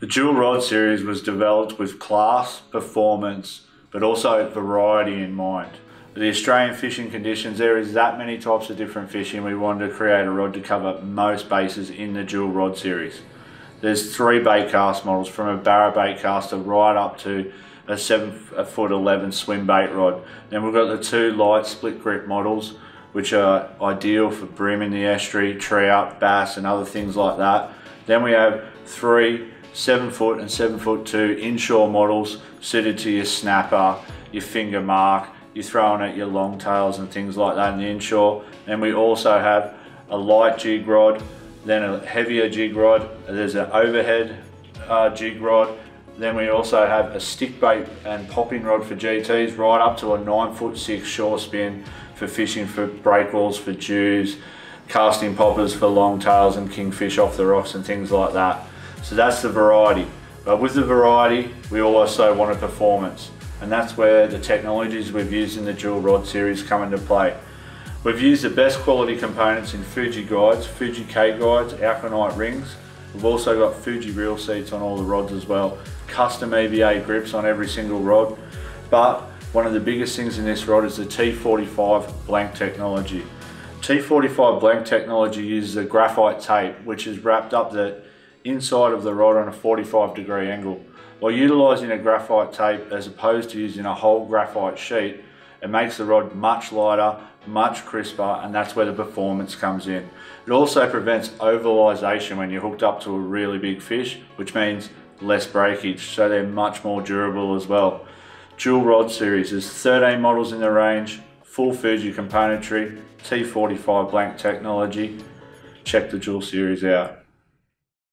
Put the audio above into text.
The Jewel rod series was developed with class, performance, but also variety in mind. The Australian fishing conditions, there is that many types of different fishing. We wanted to create a rod to cover most bases in the Jewel rod series. There's three bait cast models from a barra bait caster right up to a seven foot 11 swim bait rod. Then we've got the two light split grip models, which are ideal for bream in the estuary, trout, bass, and other things like that. Then we have three seven foot and seven foot two inshore models suited to your snapper, your finger mark, you're throwing at your long tails and things like that in the inshore. And we also have a light jig rod, then a heavier jig rod. There's an overhead uh, jig rod. Then we also have a stick bait and popping rod for GTs, right up to a nine foot six shore spin for fishing for breakwalls, for dews, casting poppers for longtails and kingfish off the rocks and things like that. So that's the variety. But with the variety, we also want a performance. And that's where the technologies we've used in the Jewel rod series come into play. We've used the best quality components in Fuji guides, Fuji K guides, Alconite rings. We've also got Fuji reel seats on all the rods as well. Custom EVA grips on every single rod. But one of the biggest things in this rod is the T45 blank technology. T45 blank technology uses a graphite tape which is wrapped up the inside of the rod on a 45 degree angle. By utilising a graphite tape as opposed to using a whole graphite sheet, it makes the rod much lighter, much crisper, and that's where the performance comes in. It also prevents ovalization when you're hooked up to a really big fish, which means less breakage, so they're much more durable as well. Jewel rod series, there's 13 models in the range, full Fuji componentry, T45 blank technology. Check the Jewel series out.